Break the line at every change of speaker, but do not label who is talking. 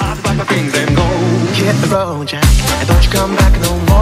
I'll pack my things and go. Hit the road, Jack, and don't you come back no more,